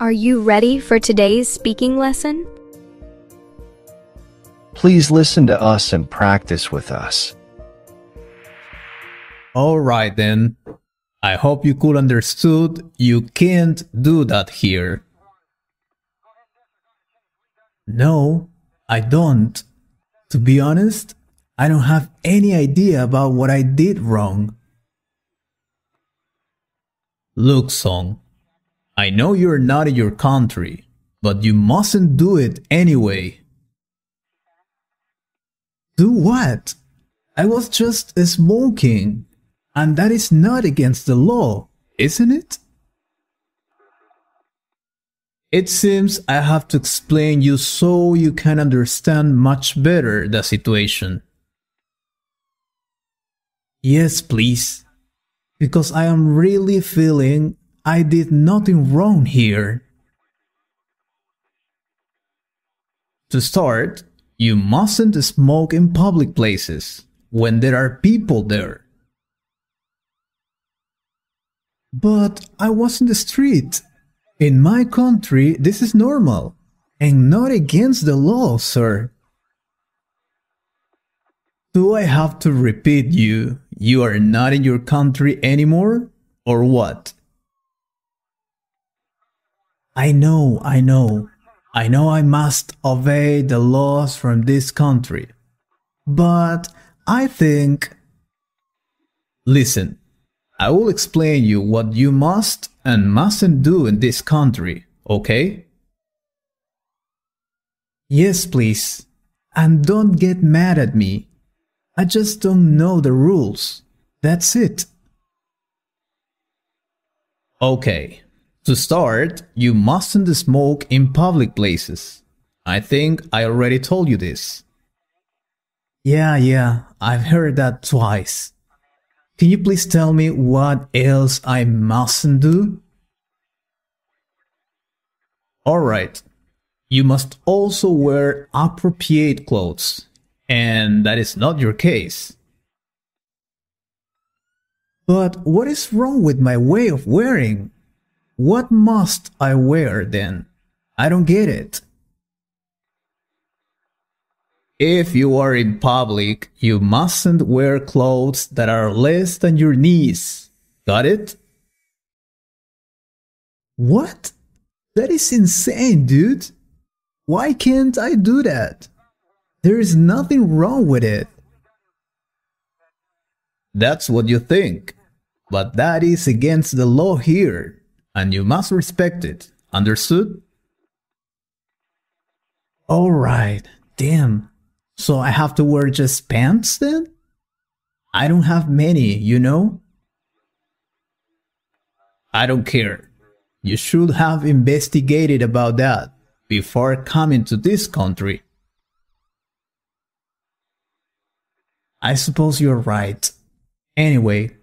Are you ready for today's speaking lesson? Please listen to us and practice with us. Alright then. I hope you could understood you can't do that here. No, I don't. To be honest, I don't have any idea about what I did wrong. Look, Song, I know you're not in your country, but you mustn't do it anyway. Do what? I was just smoking, and that is not against the law, isn't it? It seems I have to explain you so you can understand much better the situation. Yes, please. Because I am really feeling I did nothing wrong here. To start, you mustn't smoke in public places when there are people there. But I was in the street. In my country, this is normal and not against the law, sir. Do I have to repeat you? You are not in your country anymore? Or what? I know, I know. I know I must obey the laws from this country. But I think. Listen, I will explain you what you must and mustn't do in this country, okay? Yes, please. And don't get mad at me. I just don't know the rules. That's it. Okay. To start, you mustn't smoke in public places. I think I already told you this. Yeah, yeah, I've heard that twice. Can you please tell me what else I mustn't do? Alright, you must also wear appropriate clothes, and that is not your case. But what is wrong with my way of wearing? What must I wear then? I don't get it. If you are in public, you mustn't wear clothes that are less than your knees. Got it? What? That is insane, dude. Why can't I do that? There is nothing wrong with it. That's what you think. But that is against the law here, and you must respect it. Understood? Alright, damn. So I have to wear just pants then? I don't have many, you know? I don't care. You should have investigated about that before coming to this country. I suppose you're right. Anyway,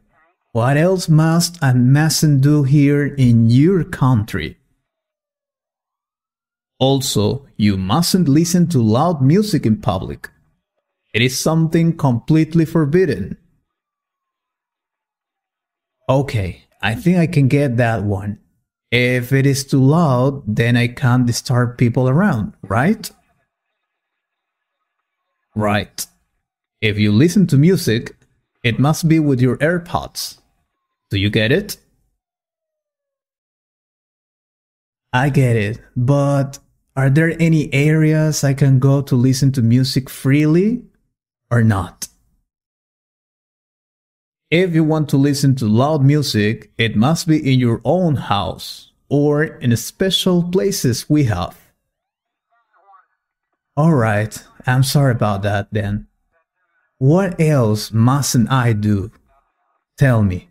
what else must and mustn't do here in your country? Also, you mustn't listen to loud music in public. It is something completely forbidden. Okay, I think I can get that one. If it is too loud, then I can't disturb people around, right? Right. If you listen to music, it must be with your AirPods. Do you get it? I get it, but are there any areas I can go to listen to music freely or not? If you want to listen to loud music, it must be in your own house or in special places we have. Alright, I'm sorry about that then. What else mustn't I do? Tell me.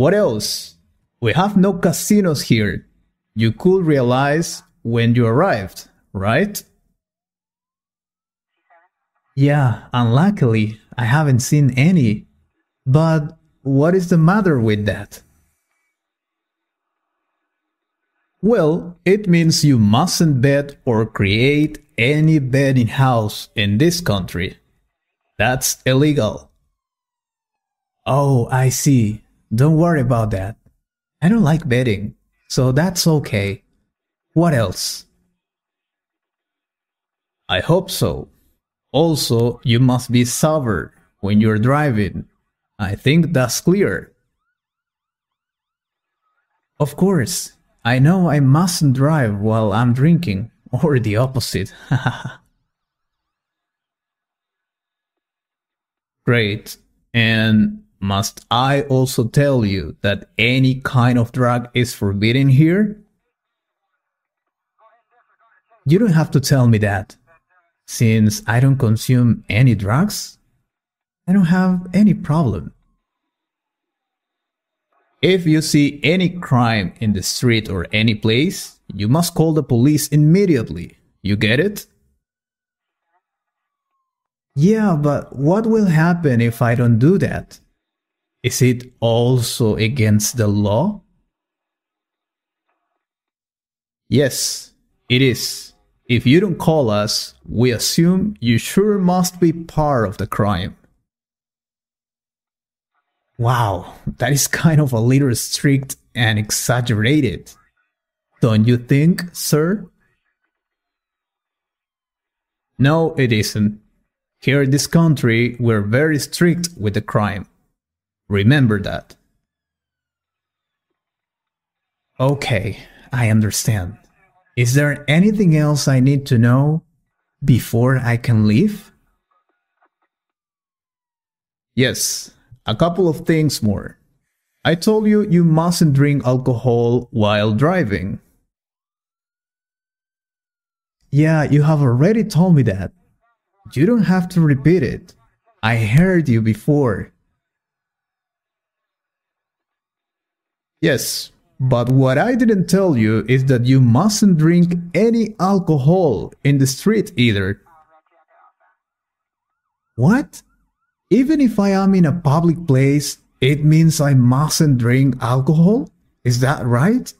What else? We have no casinos here you could realize when you arrived, right? Yeah, unluckily, I haven't seen any. But what is the matter with that? Well, it means you mustn't bet or create any betting house in this country. That's illegal. Oh, I see. Don't worry about that. I don't like betting, so that's okay. What else? I hope so. Also, you must be sober when you're driving. I think that's clear. Of course, I know I mustn't drive while I'm drinking, or the opposite. Great. And must I also tell you that any kind of drug is forbidden here? You don't have to tell me that. Since I don't consume any drugs, I don't have any problem. If you see any crime in the street or any place, you must call the police immediately. You get it? Yeah, but what will happen if I don't do that? Is it also against the law? Yes, it is. If you don't call us, we assume you sure must be part of the crime. Wow, that is kind of a little strict and exaggerated. Don't you think, sir? No, it isn't. Here in this country, we're very strict with the crime. Remember that. Okay, I understand. Is there anything else I need to know before I can leave? Yes, a couple of things more. I told you you mustn't drink alcohol while driving. Yeah, you have already told me that. You don't have to repeat it. I heard you before. Yes, but what I didn't tell you is that you mustn't drink any alcohol in the street either. What? Even if I am in a public place, it means I mustn't drink alcohol? Is that right?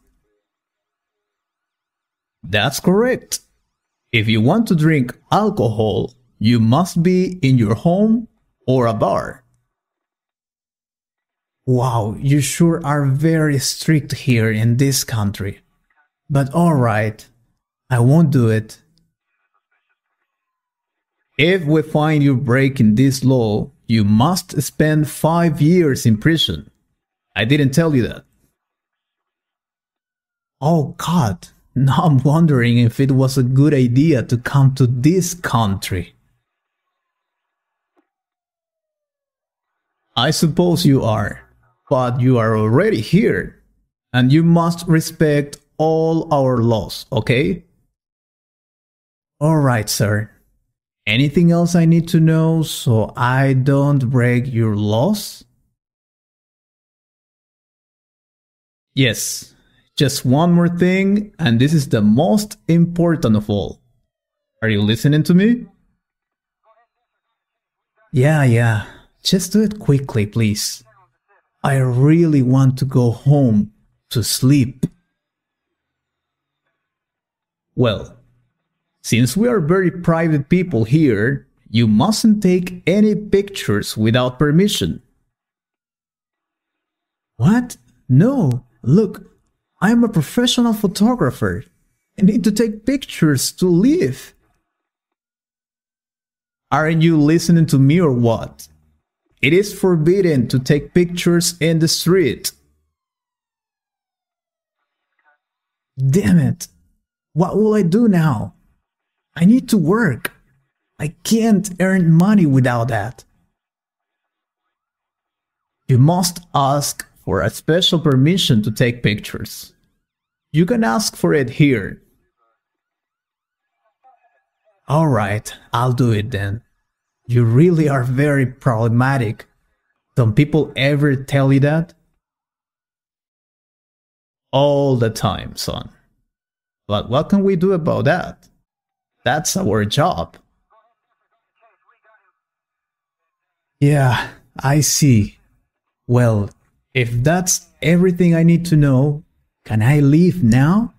That's correct. If you want to drink alcohol, you must be in your home or a bar. Wow, you sure are very strict here in this country. But alright, I won't do it. If we find you breaking this law, you must spend five years in prison. I didn't tell you that. Oh God, now I'm wondering if it was a good idea to come to this country. I suppose you are, but you are already here, and you must respect all our laws, okay? Alright, sir. Anything else I need to know so I don't break your laws? Yes, just one more thing, and this is the most important of all. Are you listening to me? Yeah, yeah. Just do it quickly, please. I really want to go home to sleep. Well, since we are very private people here, you mustn't take any pictures without permission. What? No, look, I am a professional photographer. I need to take pictures to live. Aren't you listening to me or what? It is forbidden to take pictures in the street. Damn it. What will I do now? I need to work. I can't earn money without that. You must ask for a special permission to take pictures. You can ask for it here. Alright, I'll do it then. You really are very problematic. Don't people ever tell you that? All the time, son. But what can we do about that? That's our job. Yeah, I see. Well, if that's everything I need to know, can I leave now?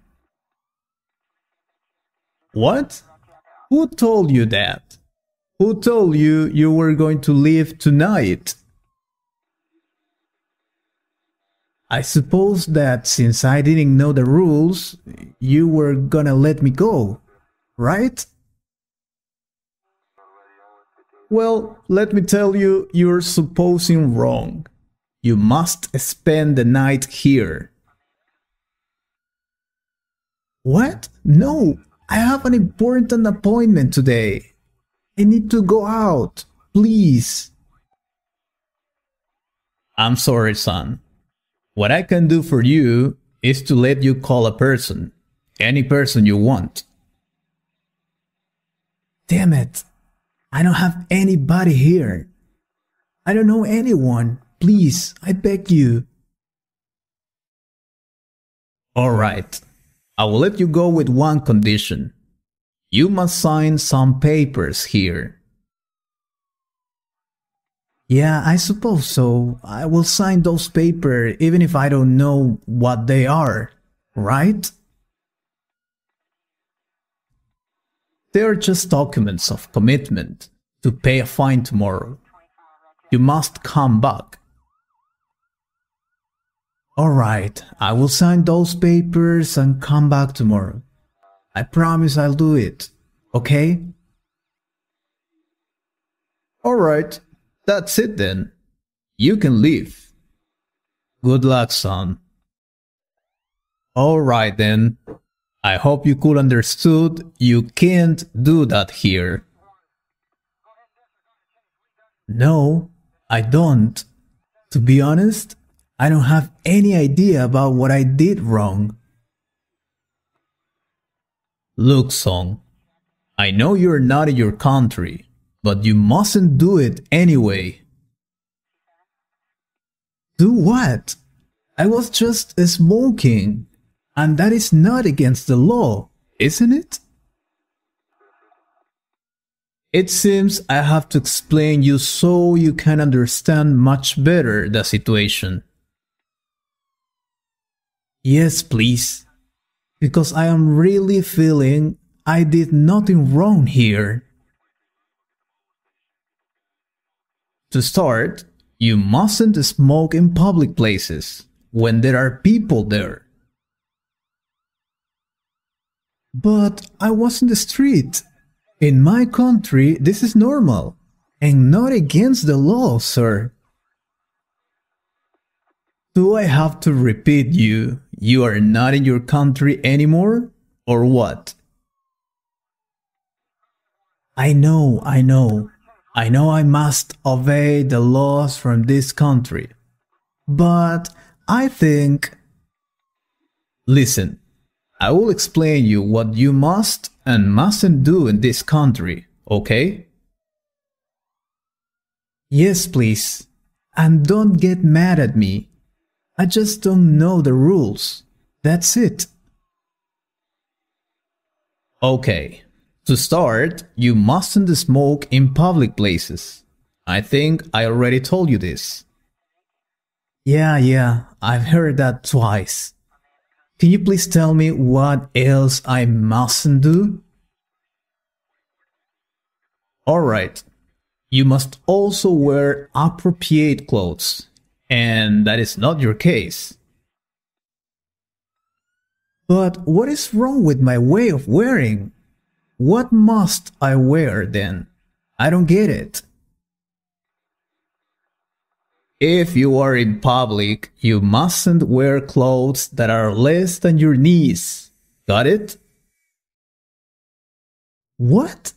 What? Who told you that? Who told you you were going to leave tonight? I suppose that since I didn't know the rules, you were gonna let me go, right? Well, let me tell you, you're supposing wrong. You must spend the night here. What? No, I have an important appointment today. I need to go out. Please. I'm sorry, son. What I can do for you is to let you call a person. Any person you want. Damn it. I don't have anybody here. I don't know anyone. Please, I beg you. Alright. I will let you go with one condition. You must sign some papers here. Yeah, I suppose so. I will sign those papers even if I don't know what they are, right? They are just documents of commitment to pay a fine tomorrow. You must come back. Alright, I will sign those papers and come back tomorrow. I promise I'll do it, okay? Alright, that's it then. You can leave. Good luck, son. Alright then. I hope you could understood you can't do that here. No, I don't. To be honest, I don't have any idea about what I did wrong. Look, Song, I know you're not in your country, but you mustn't do it anyway. Do what? I was just smoking, and that is not against the law, isn't it? It seems I have to explain you so you can understand much better the situation. Yes, please. Because I am really feeling I did nothing wrong here. To start, you mustn't smoke in public places when there are people there. But I was in the street. In my country, this is normal and not against the law, sir. Do I have to repeat you? You are not in your country anymore? Or what? I know, I know. I know I must obey the laws from this country. But I think. Listen, I will explain you what you must and mustn't do in this country, okay? Yes, please. And don't get mad at me. I just don't know the rules. That's it. Okay. To start, you mustn't smoke in public places. I think I already told you this. Yeah, yeah, I've heard that twice. Can you please tell me what else I mustn't do? Alright, you must also wear appropriate clothes, and that is not your case. But what is wrong with my way of wearing? What must I wear then? I don't get it. If you are in public, you mustn't wear clothes that are less than your knees. Got it? What?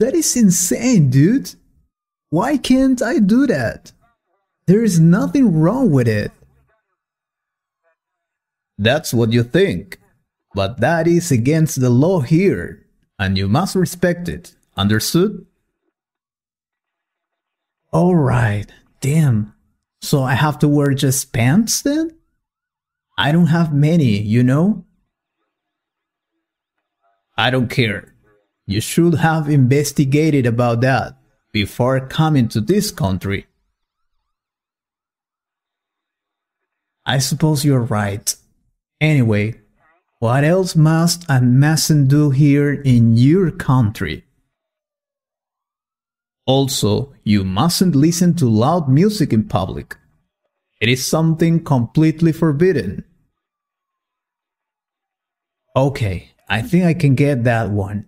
That is insane, dude. Why can't I do that? There is nothing wrong with it. That's what you think. But that is against the law here, and you must respect it. Understood? Alright, damn. So I have to wear just pants then? I don't have many, you know? I don't care. You should have investigated about that before coming to this country. I suppose you're right. Anyway, what else must and mustn't do here in your country? Also, you mustn't listen to loud music in public. It is something completely forbidden. Okay, I think I can get that one.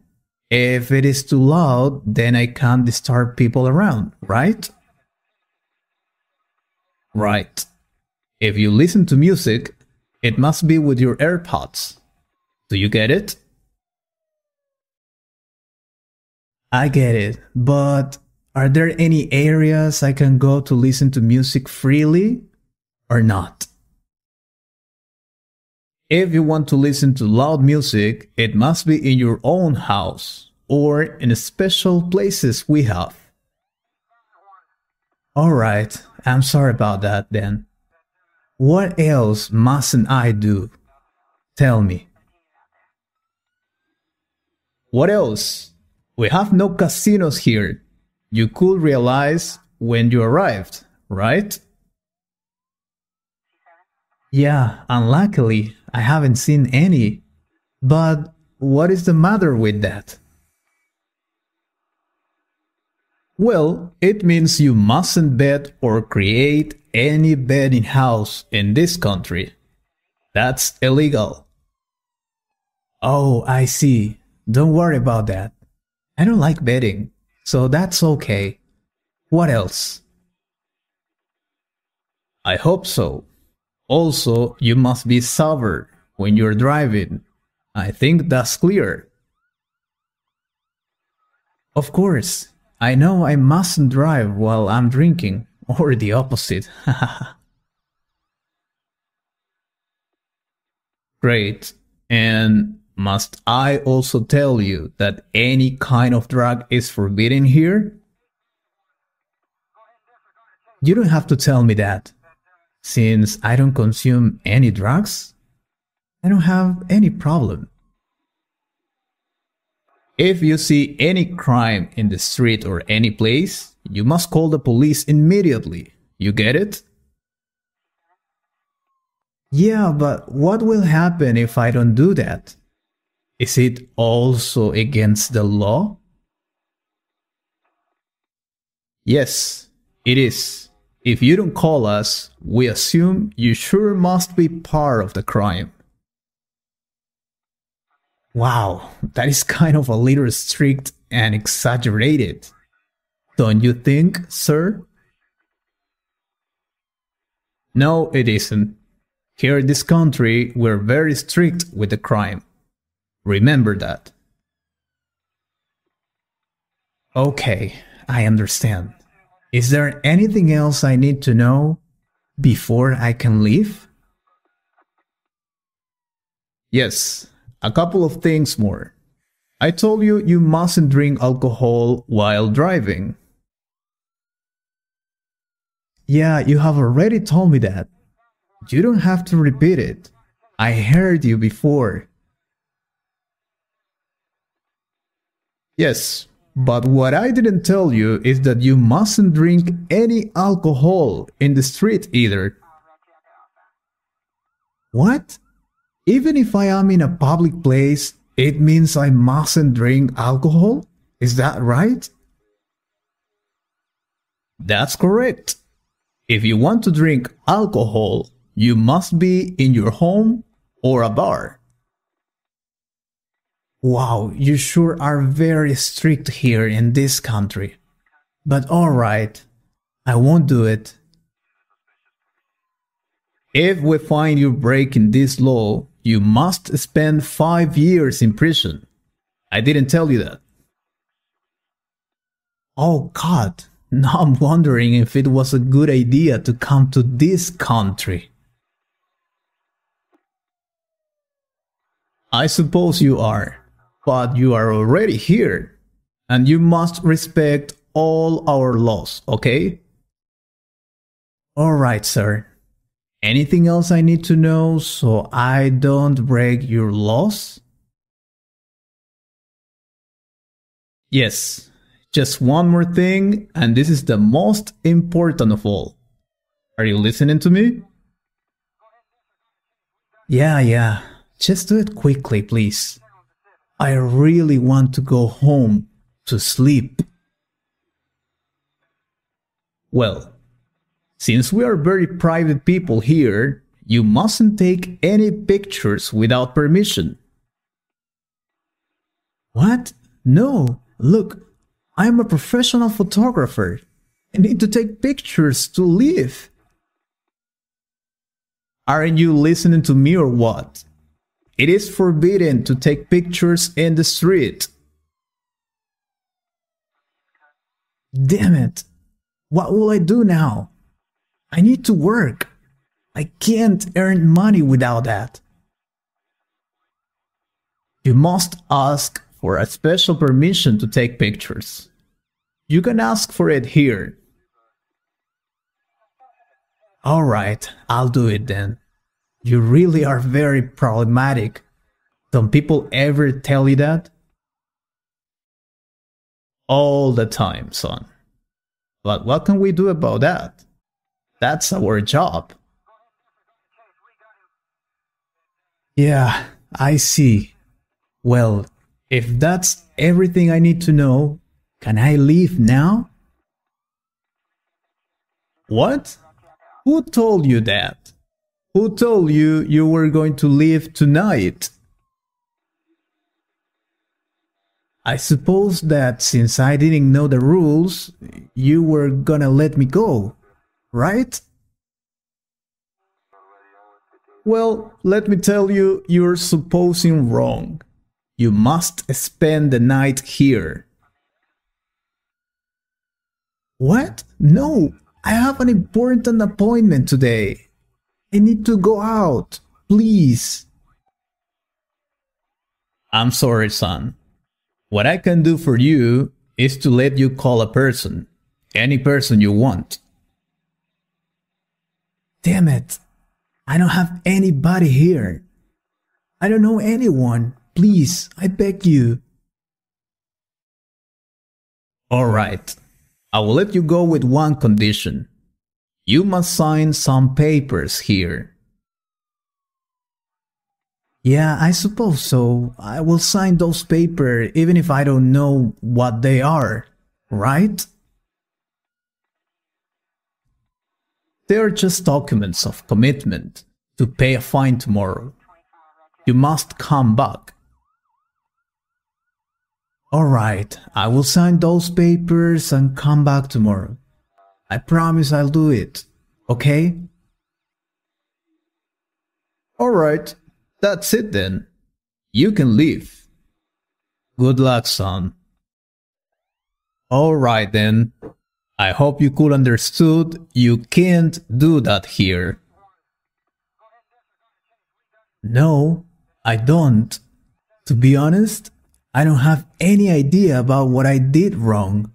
If it is too loud, then I can't disturb people around, right? Right. If you listen to music, it must be with your AirPods. Do you get it? I get it, but are there any areas I can go to listen to music freely or not? If you want to listen to loud music, it must be in your own house or in special places we have. Alright, I'm sorry about that then. What else mustn't I do? Tell me. What else? We have no casinos here. You could realize when you arrived, right? Yeah, unluckily, I haven't seen any. But what is the matter with that? Well, it means you mustn't bet or create any betting house in this country. That's illegal. Oh, I see. Don't worry about that. I don't like betting, so that's okay. What else? I hope so. Also, you must be sober when you're driving. I think that's clear. Of course, I know I mustn't drive while I'm drinking, or the opposite. Great. And must I also tell you that any kind of drug is forbidden here? You don't have to tell me that. Since I don't consume any drugs, I don't have any problem. If you see any crime in the street or any place, you must call the police immediately. You get it? Yeah, but what will happen if I don't do that? Is it also against the law? Yes, it is. If you don't call us, we assume you sure must be part of the crime. Wow, that is kind of a little strict and exaggerated. Don't you think, sir? No, it isn't. Here in this country, we're very strict with the crime. Remember that. Okay, I understand. Is there anything else I need to know before I can leave? Yes, a couple of things more. I told you you mustn't drink alcohol while driving. Yeah, you have already told me that. You don't have to repeat it. I heard you before. Yes, but what I didn't tell you is that you mustn't drink any alcohol in the street either. What? Even if I am in a public place, it means I mustn't drink alcohol? Is that right? That's correct. If you want to drink alcohol, you must be in your home or a bar. Wow, you sure are very strict here in this country. But alright, I won't do it. If we find you breaking this law, you must spend five years in prison. I didn't tell you that. Oh God, now I'm wondering if it was a good idea to come to this country. I suppose you are, but you are already here, and you must respect all our laws, okay? Alright, sir. Anything else I need to know so I don't break your laws? Yes, just one more thing, and this is the most important of all. Are you listening to me? Yeah, yeah. Just do it quickly, please. I really want to go home to sleep. Well, Since we are very private people here, you mustn't take any pictures without permission. What? No, look, I am a professional photographer. I need to take pictures to live. Aren't you listening to me or what? It is forbidden to take pictures in the street. Damn it. What will I do now? I need to work. I can't earn money without that. You must ask for a special permission to take pictures. You can ask for it here. Alright, I'll do it then. You really are very problematic. Don't people ever tell you that? All the time, son. But what can we do about that? That's our job. Yeah, I see. Well, if that's everything I need to know, can I leave now? What? Who told you that? Who told you you were going to leave tonight? I suppose that since I didn't know the rules, you were gonna let me go, right? Well, let me tell you, you're supposing wrong. You must spend the night here. What? No, I have an important appointment today. I need to go out, please. I'm sorry, son. What I can do for you is to let you call a person, any person you want. Damn it. I don't have anybody here. I don't know anyone. Please, I beg you. Alright. I will let you go with one condition. You must sign some papers here. Yeah, I suppose so. I will sign those papers even if I don't know what they are, right? They are just documents of commitment to pay a fine tomorrow. You must come back. Alright, I will sign those papers and come back tomorrow. I promise I'll do it, okay? Alright, that's it then. You can leave. Good luck, son. Alright then. I hope you could understood you can't do that here. No, I don't. To be honest, I don't have any idea about what I did wrong.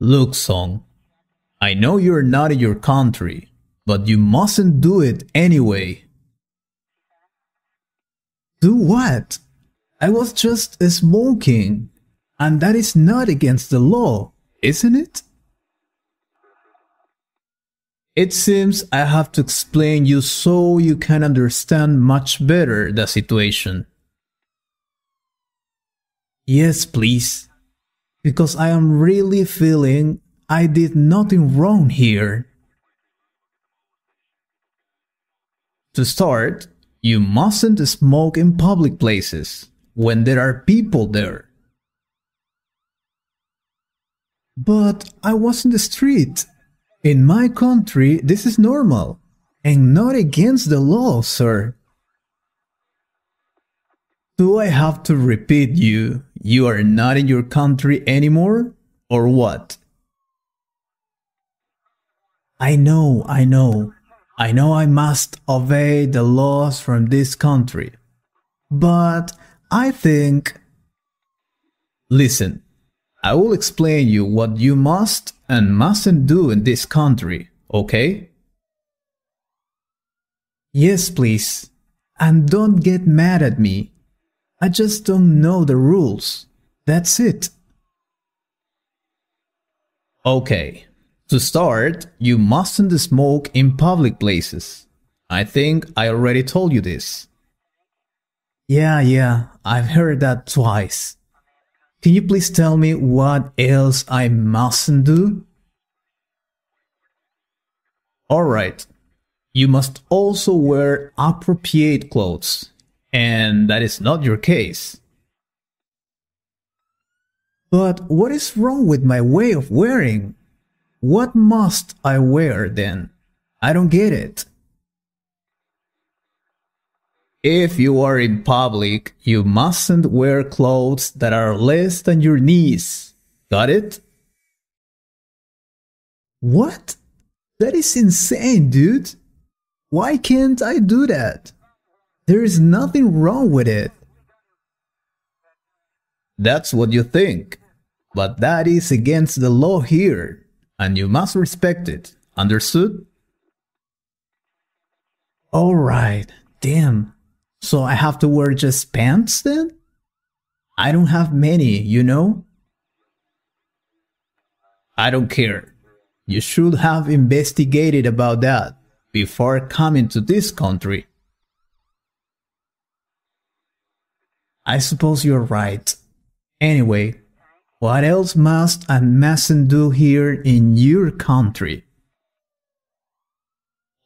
Look, Song, I know you're not in your country, but you mustn't do it anyway. Do what? I was just smoking, and that is not against the law, isn't it? It seems I have to explain you so you can understand much better the situation. Yes, please. Because I am really feeling I did nothing wrong here. To start, you mustn't smoke in public places when there are people there. But I was in the street. In my country, this is normal and not against the law, sir. Do I have to repeat you? You are not in your country anymore? Or what? I know, I know. I know I must obey the laws from this country. But I think. Listen, I will explain you what you must and mustn't do in this country, okay? Yes, please. And don't get mad at me. I just don't know the rules. That's it. Okay, to start, you mustn't smoke in public places. I think I already told you this. Yeah, yeah, I've heard that twice. Can you please tell me what else I mustn't do? Alright. You must also wear appropriate clothes, and that is not your case. But what is wrong with my way of wearing? What must I wear then? I don't get it. If you are in public, you mustn't wear clothes that are less than your knees. Got it? What? That is insane, dude. Why can't I do that? There is nothing wrong with it. That's what you think. But that is against the law here, and you must respect it. Understood? Alright, damn. So I have to wear just pants then? I don't have many, you know? I don't care. You should have investigated about that before coming to this country. I suppose you're right. Anyway, what else must and mustn't do here in your country?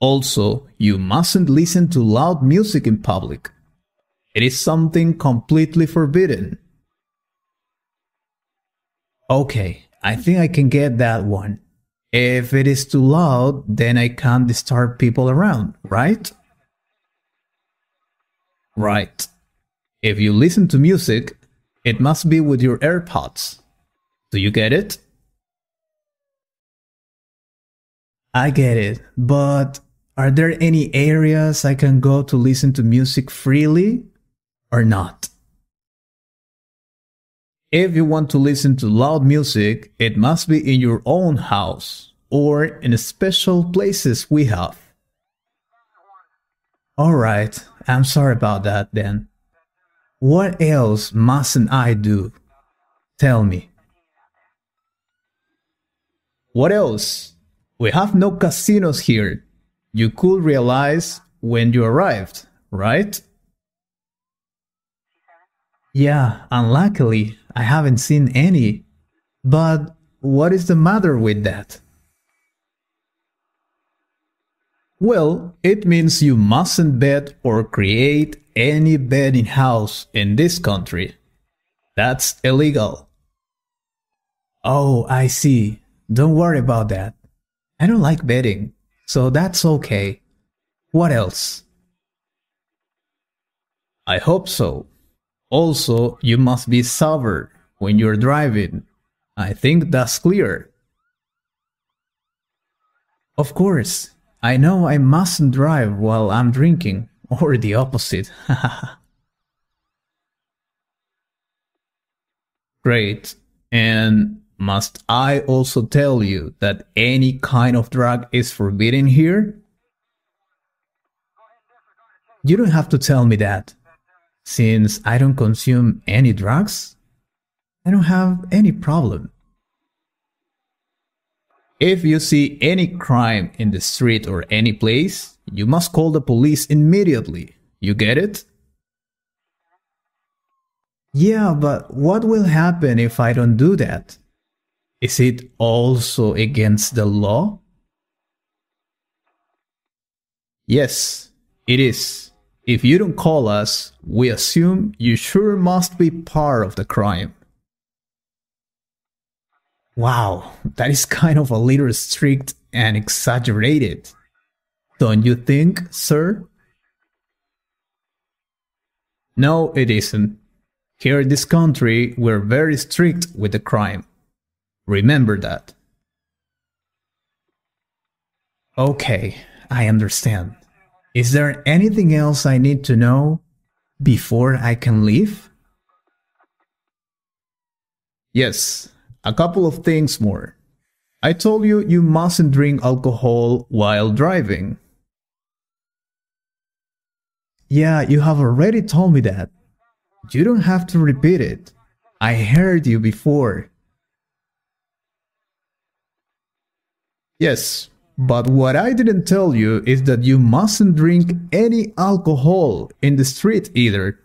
Also, you mustn't listen to loud music in public. It is something completely forbidden. Okay, I think I can get that one. If it is too loud, then I can't disturb people around, right? Right. If you listen to music, it must be with your AirPods. Do you get it? I get it, but are there any areas I can go to listen to music freely or not? If you want to listen to loud music, it must be in your own house or in special places we have. Alright, I'm sorry about that then. What else mustn't I do? Tell me. What else? We have no casinos here you could realize when you arrived, right? Yeah, unluckily, I haven't seen any. But what is the matter with that? Well, it means you mustn't bet or create any betting house in this country. That's illegal. Oh, I see. Don't worry about that. I don't like betting. So that's okay. What else? I hope so. Also, you must be sober when you're driving. I think that's clear. Of course, I know I mustn't drive while I'm drinking, or the opposite. Great. And must I also tell you that any kind of drug is forbidden here? You don't have to tell me that. Since I don't consume any drugs, I don't have any problem. If you see any crime in the street or any place, you must call the police immediately. You get it? Yeah, but what will happen if I don't do that? Is it also against the law? Yes, it is. If you don't call us, we assume you sure must be part of the crime. Wow, that is kind of a little strict and exaggerated. Don't you think, sir? No, it isn't. Here in this country, we're very strict with the crime. Remember that. Okay, I understand. Is there anything else I need to know before I can leave? Yes, a couple of things more. I told you you mustn't drink alcohol while driving. Yeah, you have already told me that. You don't have to repeat it. I heard you before. Yes, but what I didn't tell you is that you mustn't drink any alcohol in the street either.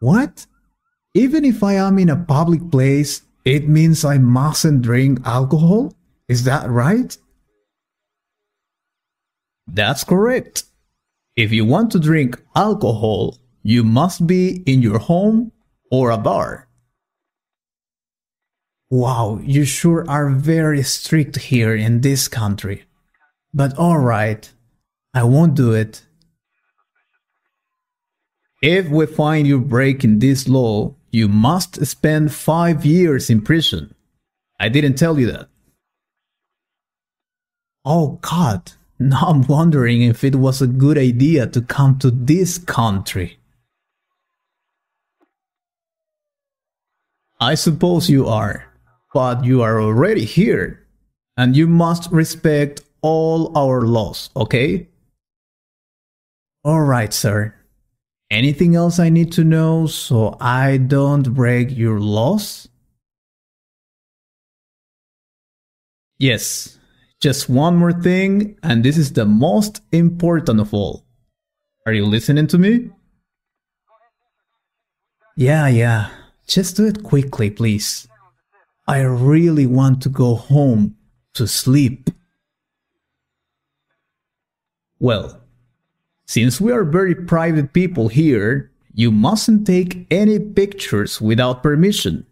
What? Even if I am in a public place, it means I mustn't drink alcohol? Is that right? That's correct. If you want to drink alcohol, you must be in your home or a bar. Wow, you sure are very strict here in this country. But alright, I won't do it. If we find you breaking this law, you must spend five years in prison. I didn't tell you that. Oh god, now I'm wondering if it was a good idea to come to this country. I suppose you are, but you are already here, and you must respect all our laws, okay? Alright, sir. Anything else I need to know so I don't break your laws? Yes, just one more thing, and this is the most important of all. Are you listening to me? Yeah, yeah. Just do it quickly, please. I really want to go home to sleep. Well, since we are very private people here, you mustn't take any pictures without permission.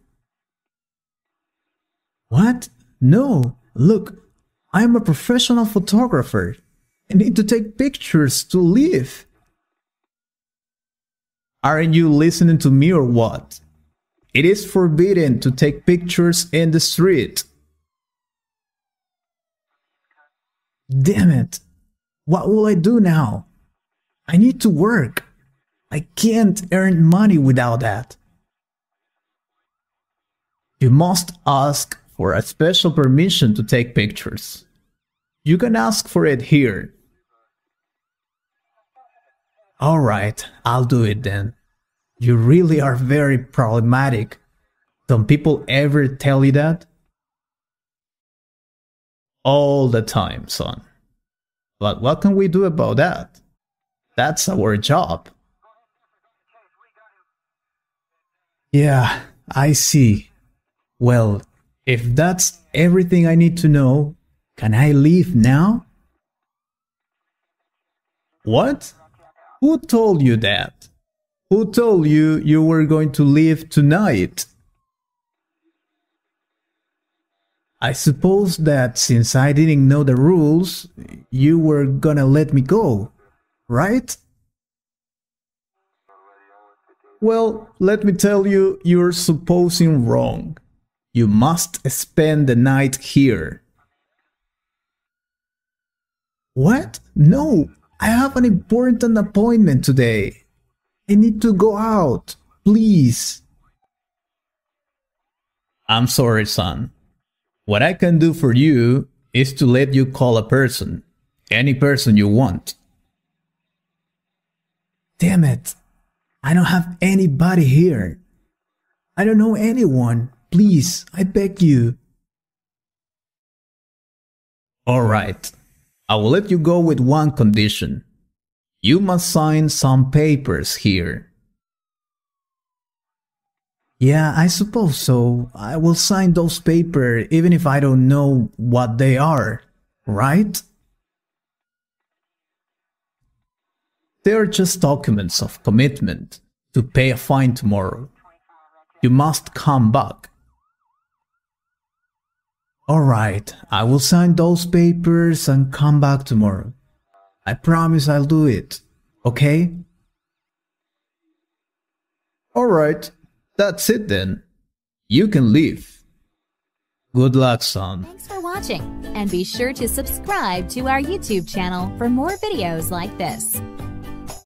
What? No, look, I am a professional photographer. I need to take pictures to live. Aren't you listening to me or what? It is forbidden to take pictures in the street. Damn it. What will I do now? I need to work. I can't earn money without that. You must ask for a special permission to take pictures. You can ask for it here. Alright, I'll do it then. You really are very problematic. Don't people ever tell you that? All the time, son. But what can we do about that? That's our job. Yeah, I see. Well, if that's everything I need to know, can I leave now? What? Who told you that? Who told you you were going to leave tonight? I suppose that since I didn't know the rules, you were gonna let me go, right? Well, let me tell you, you're supposing wrong. You must spend the night here. What? No, I have an important appointment today. I need to go out. Please. I'm sorry, son. What I can do for you is to let you call a person. Any person you want. Damn it. I don't have anybody here. I don't know anyone. Please, I beg you. Alright. I will let you go with one condition. You must sign some papers here. Yeah, I suppose so. I will sign those papers even if I don't know what they are, right? They are just documents of commitment to pay a fine tomorrow. You must come back. Alright, I will sign those papers and come back tomorrow. I promise I'll do it. Okay? Alright, that's it then. You can leave. Good luck, son. Thanks for watching, and be sure to subscribe to our YouTube channel for more videos like this.